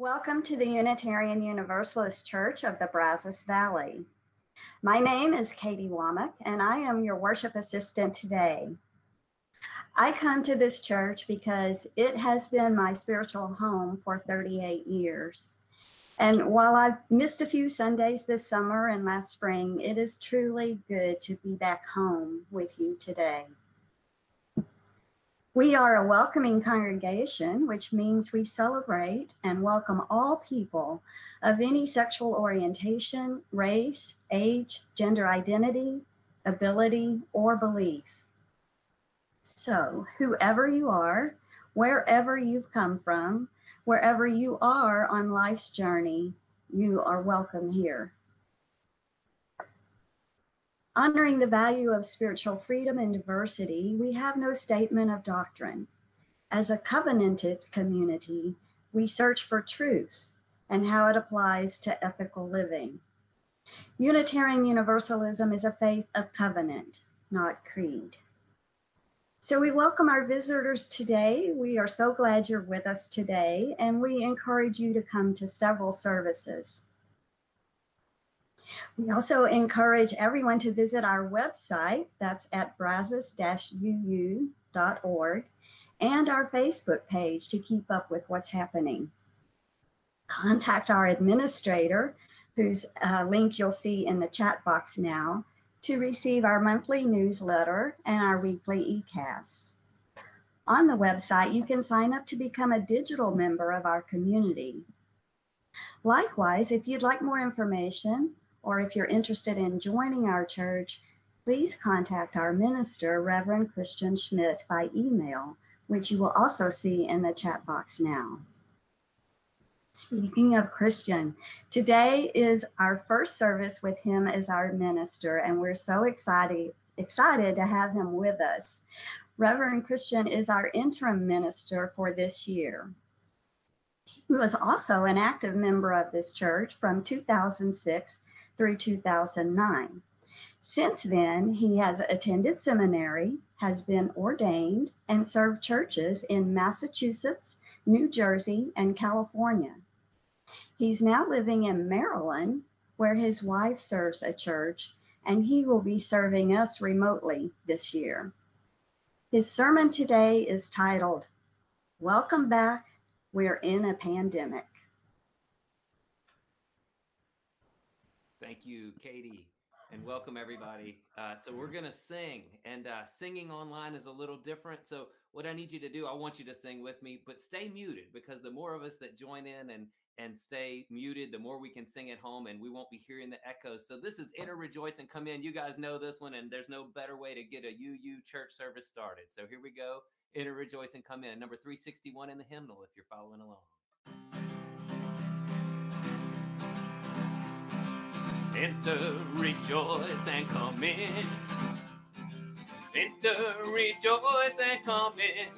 Welcome to the Unitarian Universalist Church of the Brazos Valley. My name is Katie Womack, and I am your worship assistant today. I come to this church because it has been my spiritual home for 38 years. And while I've missed a few Sundays this summer and last spring, it is truly good to be back home with you today. We are a welcoming congregation, which means we celebrate and welcome all people of any sexual orientation, race, age, gender identity, ability, or belief. So, whoever you are, wherever you've come from, wherever you are on life's journey, you are welcome here. Honoring the value of spiritual freedom and diversity, we have no statement of doctrine. As a covenanted community, we search for truth and how it applies to ethical living. Unitarian Universalism is a faith of covenant, not creed. So we welcome our visitors today. We are so glad you're with us today, and we encourage you to come to several services. We also encourage everyone to visit our website, that's at brazos-uu.org, and our Facebook page to keep up with what's happening. Contact our administrator, whose uh, link you'll see in the chat box now, to receive our monthly newsletter and our weekly eCast. On the website, you can sign up to become a digital member of our community. Likewise, if you'd like more information, or if you're interested in joining our church, please contact our minister, Reverend Christian Schmidt, by email, which you will also see in the chat box now. Speaking of Christian, today is our first service with him as our minister, and we're so excited excited to have him with us. Reverend Christian is our interim minister for this year. He was also an active member of this church from 2006 through 2009. Since then, he has attended seminary, has been ordained, and served churches in Massachusetts, New Jersey, and California. He's now living in Maryland, where his wife serves a church, and he will be serving us remotely this year. His sermon today is titled, Welcome Back, We're in a Pandemic. Thank you, Katie, and welcome everybody. Uh, so we're gonna sing, and uh, singing online is a little different. So what I need you to do, I want you to sing with me, but stay muted because the more of us that join in and and stay muted, the more we can sing at home, and we won't be hearing the echoes. So this is Enter Rejoice and Come In. You guys know this one, and there's no better way to get a UU church service started. So here we go. Enter Rejoice and Come In, number 361 in the hymnal, if you're following along. Enter, rejoice, and come in. Enter, rejoice, and come in.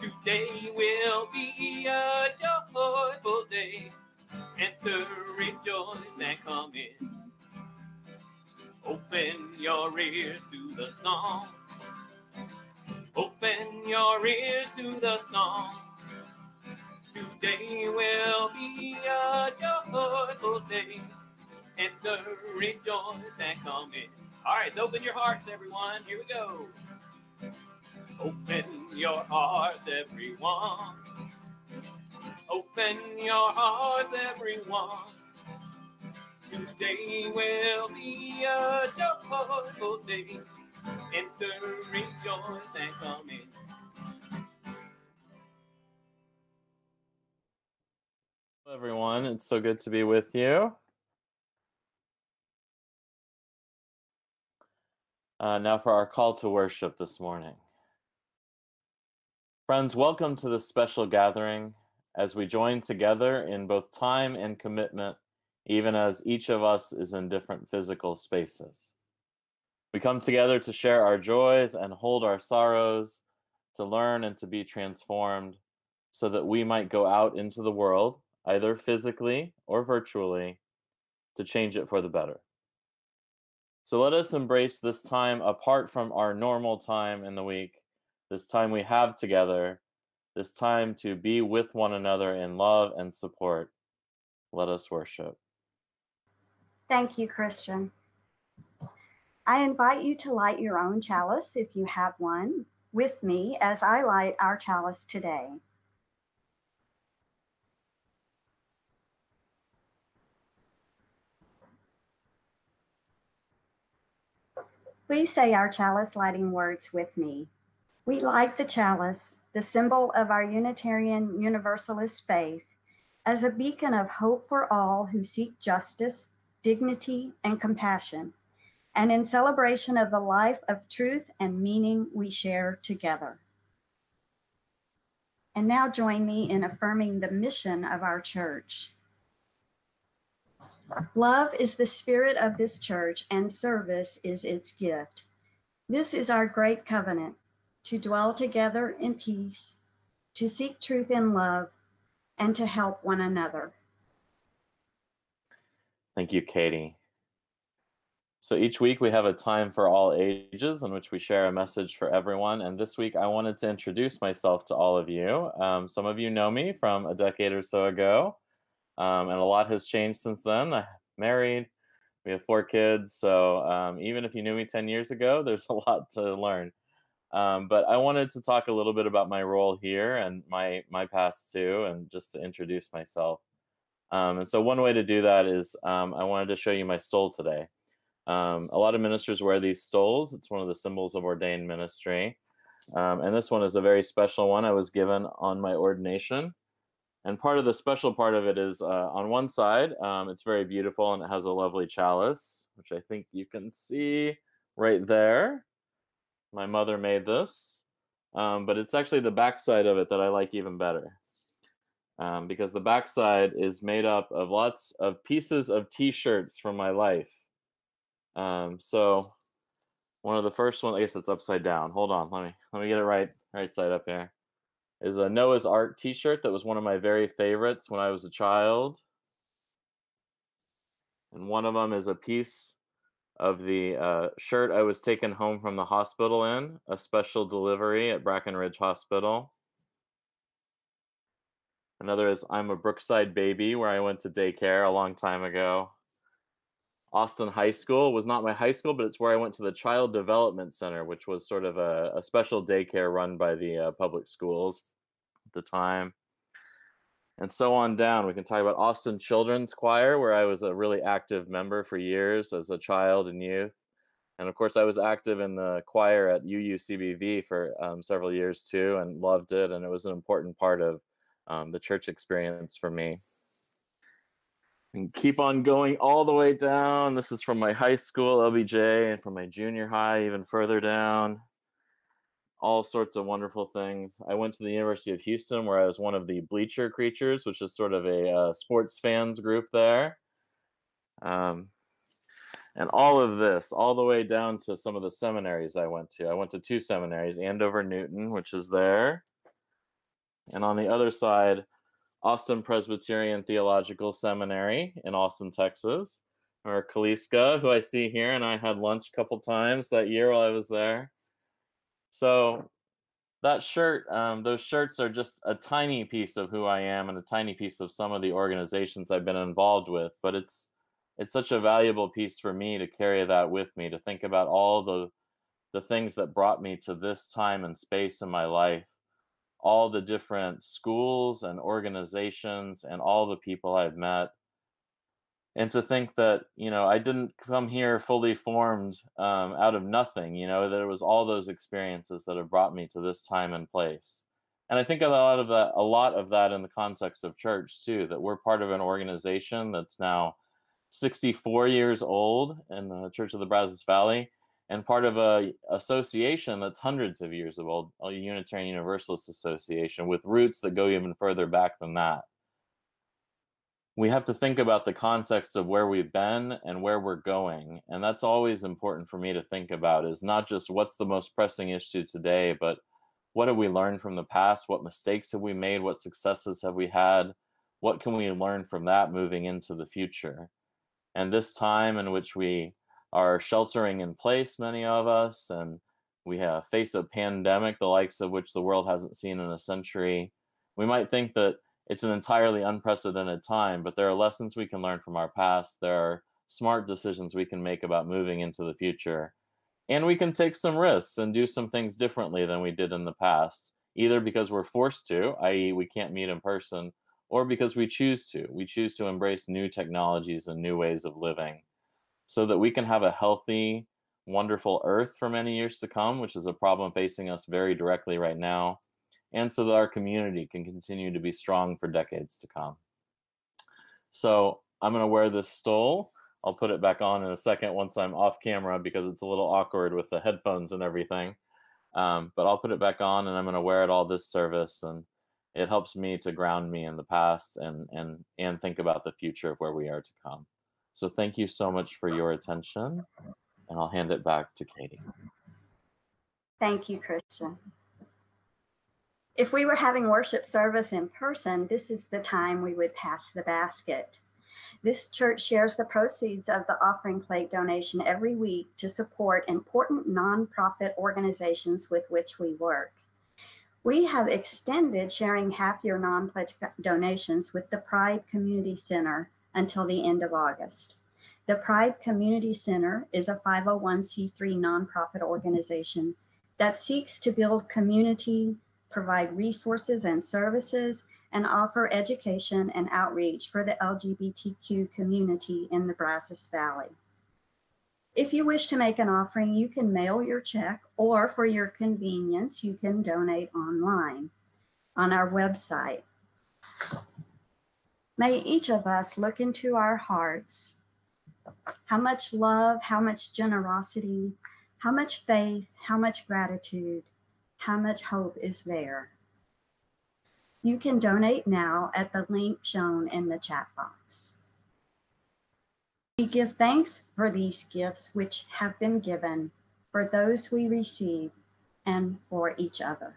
Today will be a joyful day. Enter, rejoice, and come in. Open your ears to the song. Open your ears to the song. Today will be a joyful day enter, rejoice, and come in. All right, open your hearts, everyone. Here we go. Open your hearts, everyone. Open your hearts, everyone. Today will be a joyful day. Enter, rejoice, and come in. Hello, everyone. It's so good to be with you. Uh, now for our call to worship this morning. Friends, welcome to this special gathering as we join together in both time and commitment, even as each of us is in different physical spaces. We come together to share our joys and hold our sorrows, to learn and to be transformed, so that we might go out into the world, either physically or virtually, to change it for the better. So let us embrace this time apart from our normal time in the week, this time we have together, this time to be with one another in love and support. Let us worship. Thank you, Christian. I invite you to light your own chalice if you have one with me as I light our chalice today. Please say our chalice lighting words with me. We light the chalice, the symbol of our Unitarian Universalist faith, as a beacon of hope for all who seek justice, dignity, and compassion, and in celebration of the life of truth and meaning we share together. And now join me in affirming the mission of our church. Love is the spirit of this church, and service is its gift. This is our great covenant to dwell together in peace, to seek truth in love, and to help one another. Thank you, Katie. So each week we have a time for all ages in which we share a message for everyone. And this week I wanted to introduce myself to all of you. Um, some of you know me from a decade or so ago, um, and a lot has changed since then. I'm married, we have four kids. So um, even if you knew me 10 years ago, there's a lot to learn. Um, but I wanted to talk a little bit about my role here and my my past too, and just to introduce myself. Um, and so one way to do that is um, I wanted to show you my stole today. Um, a lot of ministers wear these stoles. It's one of the symbols of ordained ministry. And this one is a very special one I was given on my ordination. And part of the special part of it is uh, on one side, um, it's very beautiful and it has a lovely chalice, which I think you can see right there. My mother made this, um, but it's actually the backside of it that I like even better. Um, because the backside is made up of lots of pieces of t-shirts from my life. Um, so one of the first ones, I guess it's upside down. Hold on, let me let me get it right, right side up here. Is a Noah's Ark T-shirt that was one of my very favorites when I was a child. And one of them is a piece of the uh, shirt I was taken home from the hospital in, a special delivery at Brackenridge Hospital. Another is I'm a Brookside baby, where I went to daycare a long time ago. Austin High School was not my high school, but it's where I went to the Child Development Center, which was sort of a, a special daycare run by the uh, public schools the time and so on down. We can talk about Austin Children's Choir, where I was a really active member for years as a child and youth. And of course, I was active in the choir at UUCBV for um, several years too, and loved it. And it was an important part of um, the church experience for me. And keep on going all the way down. This is from my high school, LBJ, and from my junior high, even further down all sorts of wonderful things. I went to the University of Houston where I was one of the Bleacher Creatures, which is sort of a uh, sports fans group there. Um, and all of this, all the way down to some of the seminaries I went to. I went to two seminaries Andover Newton, which is there. And on the other side, Austin Presbyterian Theological Seminary in Austin, Texas, or Kaliska, who I see here, and I had lunch a couple times that year while I was there. So that shirt, um, those shirts are just a tiny piece of who I am and a tiny piece of some of the organizations I've been involved with. But it's it's such a valuable piece for me to carry that with me to think about all the the things that brought me to this time and space in my life all the different schools and organizations and all the people I've met and to think that you know i didn't come here fully formed um, out of nothing you know that it was all those experiences that have brought me to this time and place. And i think a lot of that a lot of that in the context of church too that we're part of an organization that's now 64 years old in the church of the brazos valley and part of a association that's hundreds of years old a unitarian universalist association with roots that go even further back than that we have to think about the context of where we've been and where we're going and that's always important for me to think about is not just what's the most pressing issue today but what have we learned from the past? What mistakes have we made? What successes have we had? What can we learn from that moving into the future? And this time in which we are sheltering in place many of us and We have face a pandemic, the likes of which the world hasn't seen in a century. We might think that it's an entirely unprecedented time, but there are lessons we can learn from our past. There are smart decisions we can make about moving into the future. And we can take some risks and do some things differently than we did in the past, either because we're forced to, i.e., we can't meet in person, or because we choose to. We choose to embrace new technologies and new ways of living so that we can have a healthy, wonderful earth for many years to come, which is a problem facing us very directly right now, and so that our community can continue to be strong for decades to come. So I'm going to wear this stole. I'll put it back on in a second once I'm off camera because it's a little awkward with the headphones and everything. Um, but I'll put it back on and I'm going to wear it all this service and it helps me to ground me in the past and and and think about the future of where we are to come. So thank you so much for your attention and I'll hand it back to Katie. Thank you, Christian. If we were having worship service in person, this is the time we would pass the basket. This church shares the proceeds of the offering plate donation every week to support important nonprofit organizations with which we work. We have extended sharing half year non pledge donations with the Pride Community Center until the end of August. The Pride Community Center is a 501c3 nonprofit organization that seeks to build community, provide resources and services, and offer education and outreach for the LGBTQ community in the Brazos Valley. If you wish to make an offering, you can mail your check, or for your convenience, you can donate online on our website. May each of us look into our hearts how much love, how much generosity, how much faith, how much gratitude, how much hope is there. You can donate now at the link shown in the chat box. We give thanks for these gifts which have been given, for those we receive, and for each other.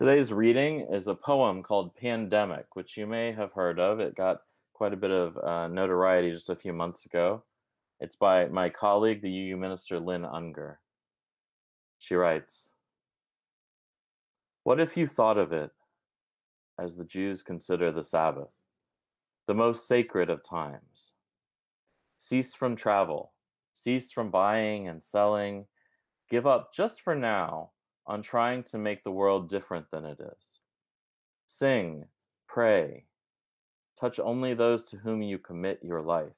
Today's reading is a poem called Pandemic, which you may have heard of. It got quite a bit of uh, notoriety just a few months ago. It's by my colleague, the UU minister Lynn Ungar. She writes What if you thought of it as the Jews consider the Sabbath, the most sacred of times? Cease from travel, cease from buying and selling, give up just for now on trying to make the world different than it is. Sing, pray, touch only those to whom you commit your life.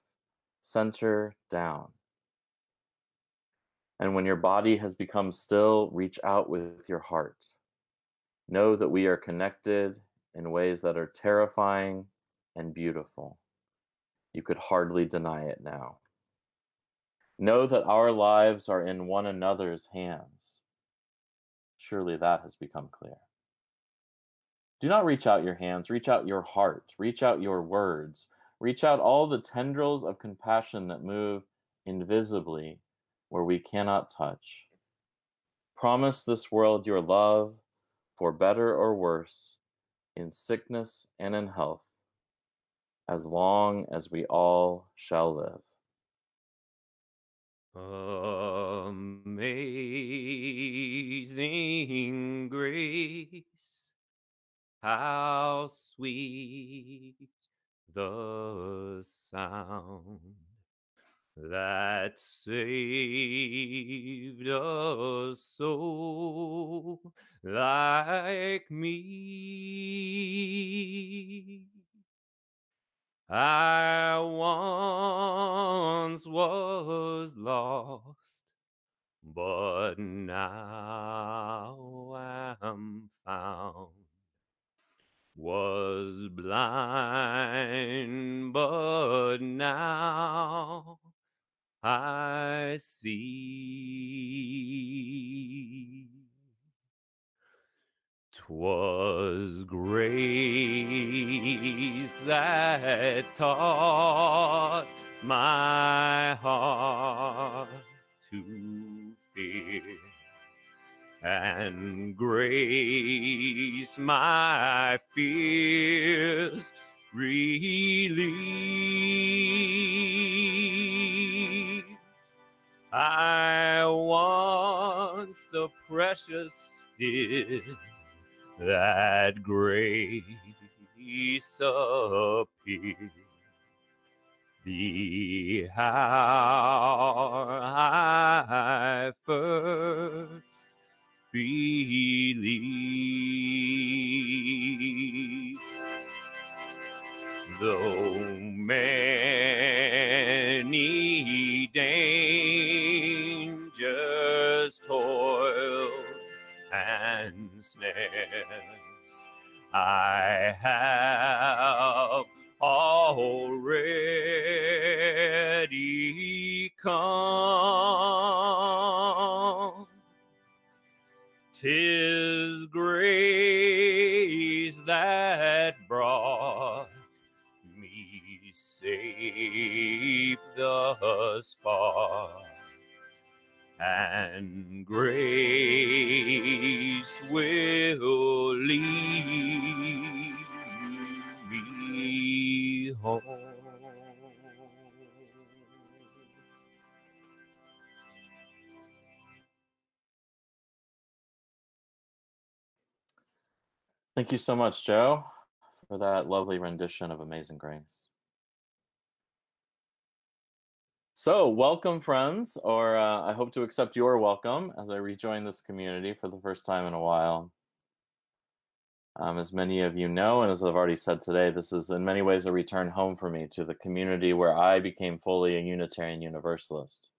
Center down. And when your body has become still, reach out with your heart. Know that we are connected in ways that are terrifying and beautiful. You could hardly deny it now. Know that our lives are in one another's hands Surely that has become clear. Do not reach out your hands, reach out your heart, reach out your words, reach out all the tendrils of compassion that move invisibly where we cannot touch. Promise this world your love, for better or worse, in sickness and in health, as long as we all shall live. Amazing grace, how sweet the sound that saved a soul like me. I once was lost, but now am found. Was blind, but now I see. 'Twas grace that taught my heart to fear, and grace my fears relieved. I once the precious did that grace appeared. The hour I first believed, though many dangers, toils, I have already come. Tis grace that brought me safe thus far, and grace will lead me home. Thank you so much, Joe, for that lovely rendition of Amazing Grace. So, welcome, friends, or uh, I hope to accept your welcome as I rejoin this community for the first time in a while. Um, as many of you know, and as I've already said today, this is in many ways a return home for me to the community where I became fully a Unitarian Universalist.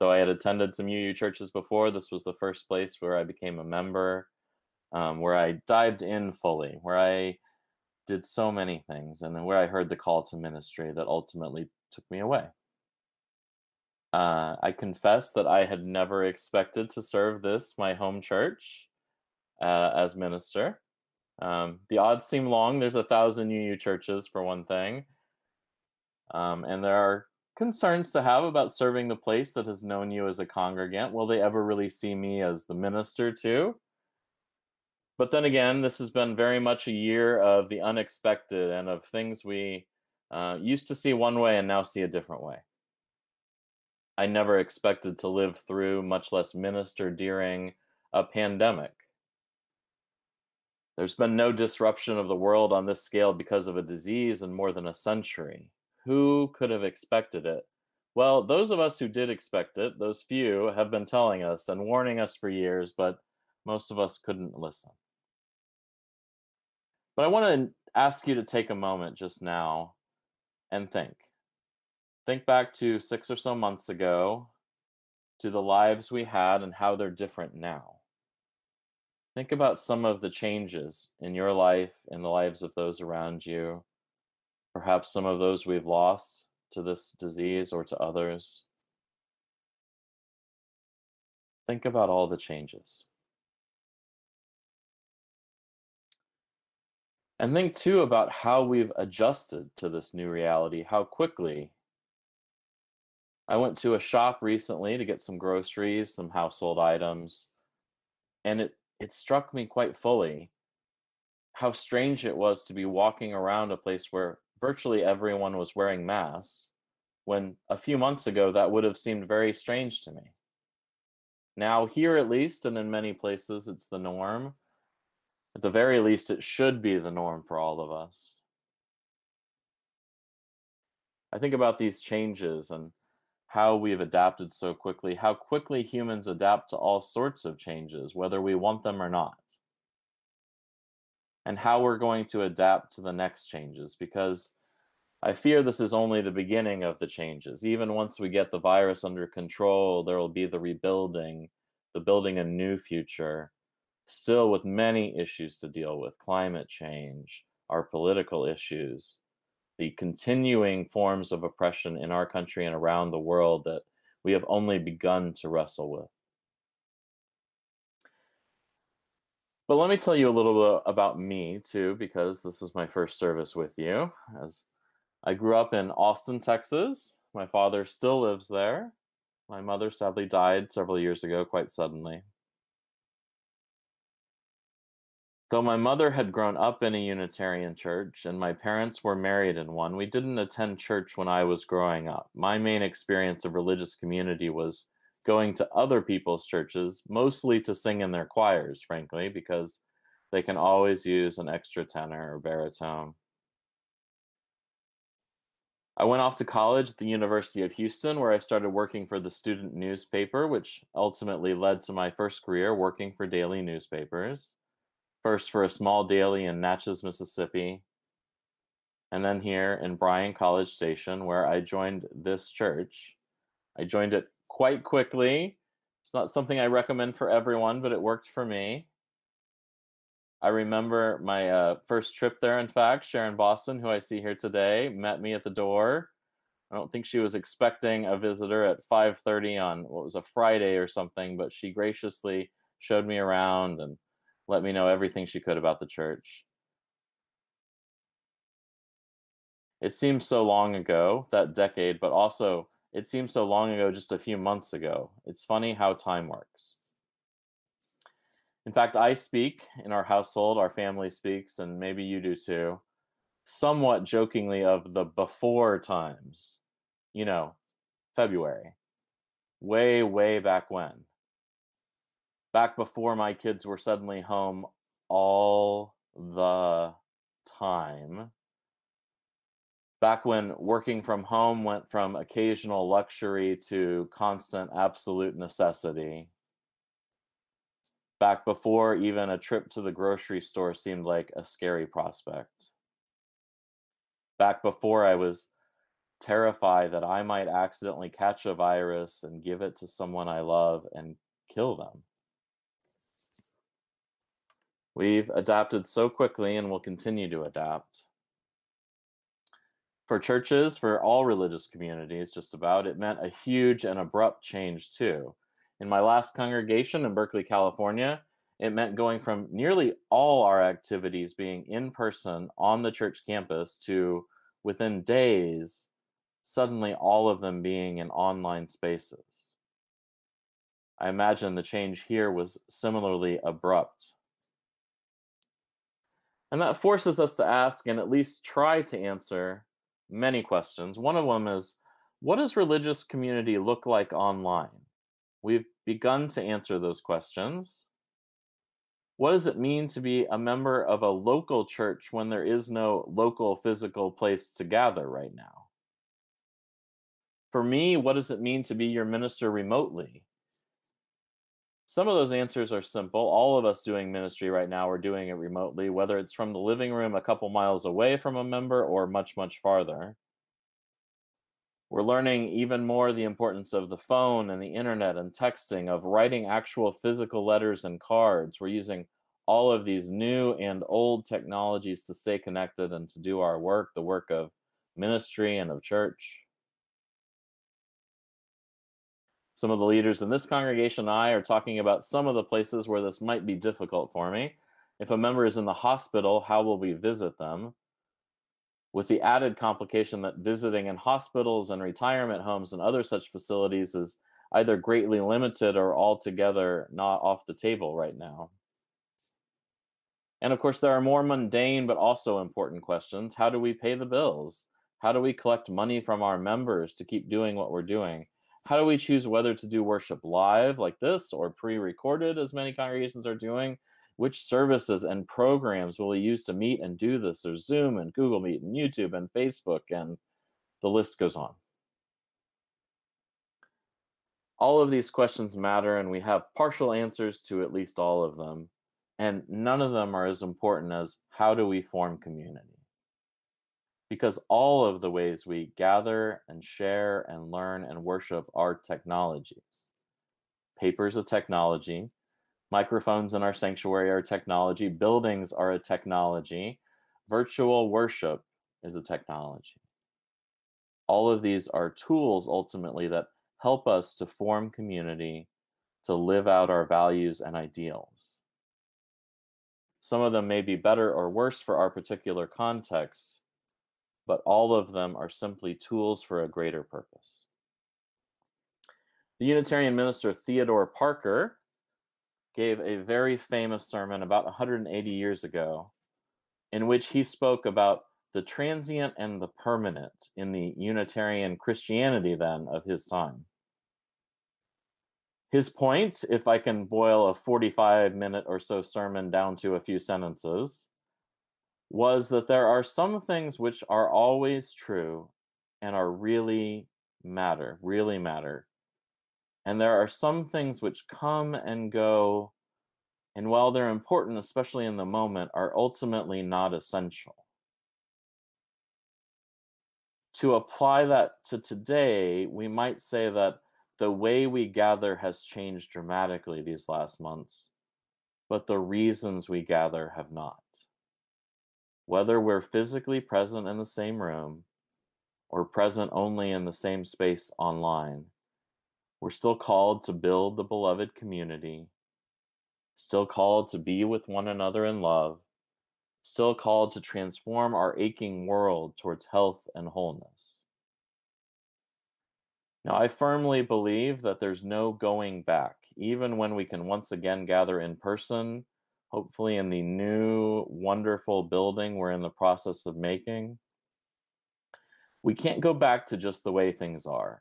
Though I had attended some UU churches before, this was the first place where I became a member, um, where I dived in fully, where I did so many things, and where I heard the call to ministry that ultimately took me away. Uh, I confess that I had never expected to serve this, my home church, uh, as minister. Um, the odds seem long. There's a thousand UU churches, for one thing. Um, and there are concerns to have about serving the place that has known you as a congregant. Will they ever really see me as the minister, too? But then again, this has been very much a year of the unexpected and of things we uh, used to see one way and now see a different way. I never expected to live through, much less minister during a pandemic. There's been no disruption of the world on this scale because of a disease in more than a century. Who could have expected it? Well, those of us who did expect it, those few, have been telling us and warning us for years, but most of us couldn't listen. But I want to ask you to take a moment just now and think. Think back to six or so months ago, to the lives we had and how they're different now. Think about some of the changes in your life, in the lives of those around you, perhaps some of those we've lost to this disease or to others. Think about all the changes. And think too about how we've adjusted to this new reality, how quickly. I went to a shop recently to get some groceries, some household items, and it, it struck me quite fully how strange it was to be walking around a place where virtually everyone was wearing masks, when a few months ago that would have seemed very strange to me. Now, here at least, and in many places, it's the norm. At the very least, it should be the norm for all of us. I think about these changes and how we've adapted so quickly, how quickly humans adapt to all sorts of changes, whether we want them or not, and how we're going to adapt to the next changes, because I fear this is only the beginning of the changes. Even once we get the virus under control, there will be the rebuilding, the building a new future still with many issues to deal with climate change, our political issues, the continuing forms of oppression in our country and around the world that we have only begun to wrestle with. But let me tell you a little bit about me too, because this is my first service with you. As I grew up in Austin, Texas. My father still lives there. My mother sadly died several years ago, quite suddenly. Though my mother had grown up in a Unitarian church and my parents were married in one, we didn't attend church when I was growing up. My main experience of religious community was going to other people's churches, mostly to sing in their choirs, frankly, because they can always use an extra tenor or baritone. I went off to college at the University of Houston, where I started working for the student newspaper, which ultimately led to my first career working for daily newspapers first for a small daily in Natchez, Mississippi, and then here in Bryan College Station, where I joined this church. I joined it quite quickly. It's not something I recommend for everyone, but it worked for me. I remember my uh, first trip there, in fact. Sharon Boston, who I see here today, met me at the door. I don't think she was expecting a visitor at 5:30 on what was a Friday or something, but she graciously showed me around and let me know everything she could about the church. It seems so long ago, that decade, but also it seems so long ago just a few months ago. It's funny how time works. In fact, I speak in our household, our family speaks, and maybe you do too, somewhat jokingly of the before times. You know, February. Way, way back when back before my kids were suddenly home all the time. Back when working from home went from occasional luxury to constant absolute necessity. Back before even a trip to the grocery store seemed like a scary prospect. Back before I was terrified that I might accidentally catch a virus and give it to someone I love and kill them. We've adapted so quickly and will continue to adapt. For churches, for all religious communities, just about, it meant a huge and abrupt change too. In my last congregation in Berkeley, California, it meant going from nearly all our activities being in person on the church campus to within days, suddenly all of them being in online spaces. I imagine the change here was similarly abrupt. And that forces us to ask and at least try to answer many questions. One of them is what does religious community look like online? We've begun to answer those questions. What does it mean to be a member of a local church when there is no local physical place to gather right now? For me, what does it mean to be your minister remotely? Some of those answers are simple. All of us doing ministry right now are doing it remotely, whether it's from the living room a couple miles away from a member or much, much farther. We're learning even more the importance of the phone and the internet and texting, of writing actual physical letters and cards. We're using all of these new and old technologies to stay connected and to do our work, the work of ministry and of church. Some of the leaders in this congregation and I are talking about some of the places where this might be difficult for me. If a member is in the hospital, how will we visit them? With the added complication that visiting in hospitals and retirement homes and other such facilities is either greatly limited or altogether not off the table right now. And of course, there are more mundane but also important questions. How do we pay the bills? How do we collect money from our members to keep doing what we're doing? How do we choose whether to do worship live like this or pre-recorded as many congregations are doing? Which services and programs will we use to meet and do this? There's zoom and google meet and youtube and facebook and the list goes on. All of these questions matter and we have partial answers to at least all of them and none of them are as important as how do we form community because all of the ways we gather and share and learn and worship are technologies. Papers is a technology, microphones in our sanctuary are technology, buildings are a technology, virtual worship is a technology. All of these are tools ultimately that help us to form community, to live out our values and ideals. Some of them may be better or worse for our particular context, but all of them are simply tools for a greater purpose. The Unitarian minister Theodore Parker gave a very famous sermon about 180 years ago in which he spoke about the transient and the permanent in the Unitarian Christianity then of his time. His point, if I can boil a 45 minute or so sermon down to a few sentences, was that there are some things which are always true and are really matter, really matter. And there are some things which come and go, and while they're important, especially in the moment, are ultimately not essential to apply that to today, we might say that the way we gather has changed dramatically these last months, but the reasons we gather have not. Whether we're physically present in the same room or present only in the same space online, we're still called to build the beloved community, still called to be with one another in love, still called to transform our aching world towards health and wholeness. Now, I firmly believe that there's no going back, even when we can once again gather in person, hopefully in the new, wonderful building we're in the process of making. We can't go back to just the way things are.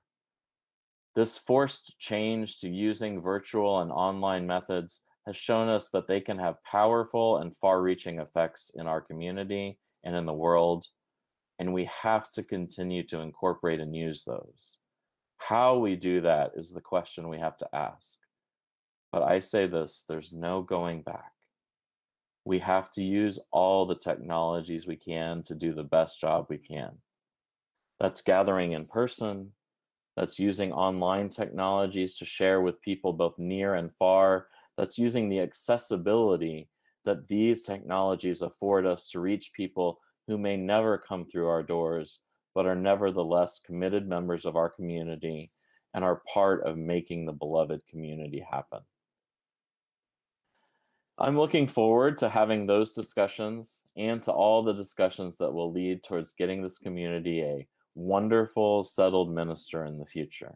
This forced change to using virtual and online methods has shown us that they can have powerful and far reaching effects in our community and in the world. And we have to continue to incorporate and use those. How we do that is the question we have to ask. But I say this there's no going back. We have to use all the technologies we can to do the best job we can. That's gathering in person, that's using online technologies to share with people both near and far that's using the accessibility that these technologies afford us to reach people who may never come through our doors, but are nevertheless committed members of our community and are part of making the beloved community happen. I'm looking forward to having those discussions and to all the discussions that will lead towards getting this community a wonderful, settled minister in the future.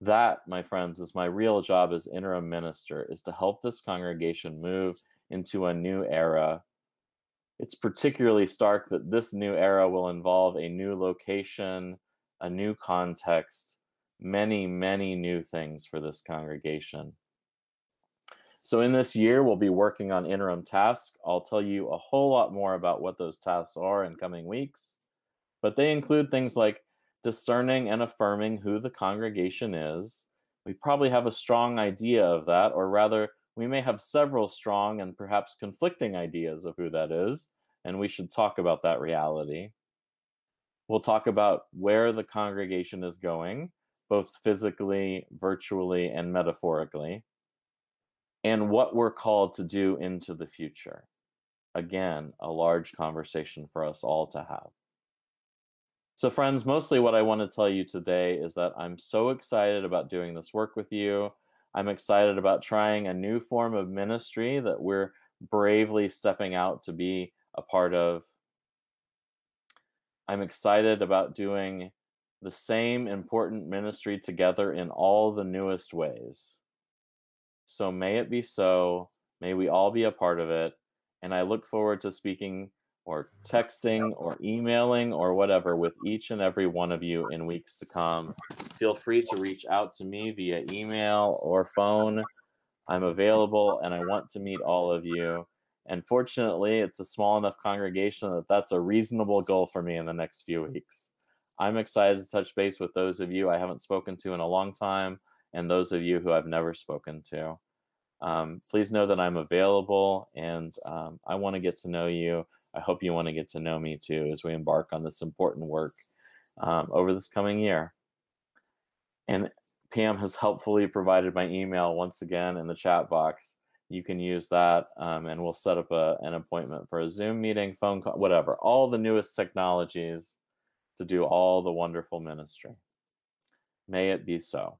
That, my friends, is my real job as interim minister, is to help this congregation move into a new era. It's particularly stark that this new era will involve a new location, a new context, many, many new things for this congregation. So, in this year, we'll be working on interim tasks. I'll tell you a whole lot more about what those tasks are in coming weeks, but they include things like discerning and affirming who the congregation is. We probably have a strong idea of that, or rather, we may have several strong and perhaps conflicting ideas of who that is, and we should talk about that reality. We'll talk about where the congregation is going, both physically, virtually, and metaphorically, and what we're called to do into the future. Again, a large conversation for us all to have. So, friends, mostly what I want to tell you today is that I'm so excited about doing this work with you. I'm excited about trying a new form of ministry that we're bravely stepping out to be a part of. I'm excited about doing the same important ministry together in all the newest ways. So, may it be so. May we all be a part of it. And I look forward to speaking or texting or emailing or whatever with each and every one of you in weeks to come. Feel free to reach out to me via email or phone. I'm available and I want to meet all of you. And fortunately, it's a small enough congregation that that's a reasonable goal for me in the next few weeks. I'm excited to touch base with those of you I haven't spoken to in a long time and those of you who I've never spoken to. Um, please know that I'm available and um, I want to get to know you. I hope you want to get to know me too as we embark on this important work um, over this coming year. And Pam has helpfully provided my email once again in the chat box. You can use that um, and we'll set up a, an appointment for a Zoom meeting, phone call, whatever, all the newest technologies to do all the wonderful ministry. May it be so.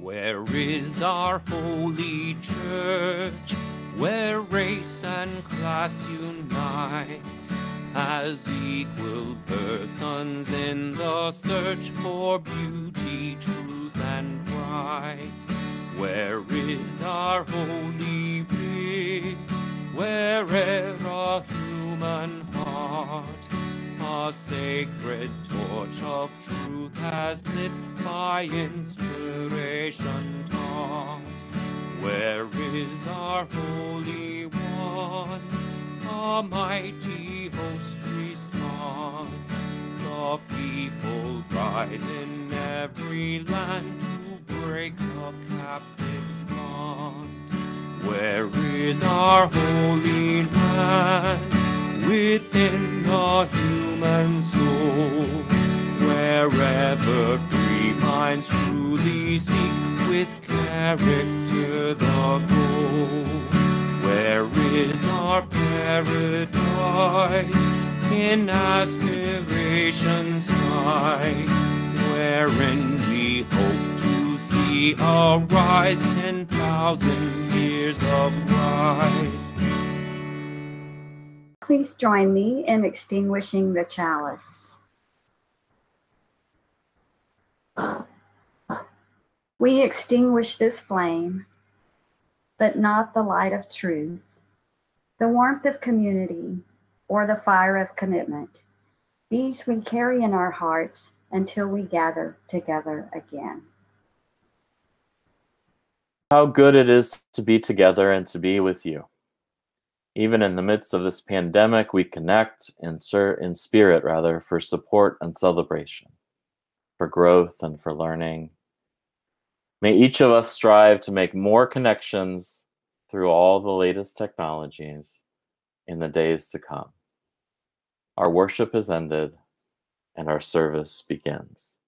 Where is our holy church? Where race and class unite as equal persons in the search for beauty, truth, and right. Where is our holy writ? Wherever a human heart a sacred torch of truth has lit by inspiration taught. Where is our Holy One? A mighty host respond. The people rise in every land to break the captive's bond. Where is our holy land? Within the human soul. Wherever free minds truly seek with character the goal. Where is our paradise in aspiration's sight, wherein we hope to see arise ten thousand years of light? Please join me in extinguishing the chalice. We extinguish this flame, but not the light of truth, the warmth of community, or the fire of commitment. These we carry in our hearts until we gather together again. How good it is to be together and to be with you. Even in the midst of this pandemic, we connect in, ser- in spirit, rather, for support and celebration, for growth and for learning. May each of us strive to make more connections through all the latest technologies in the days to come. Our worship is ended and our service begins.